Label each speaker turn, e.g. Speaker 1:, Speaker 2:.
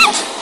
Speaker 1: Ow!